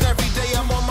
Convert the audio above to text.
Every day I'm on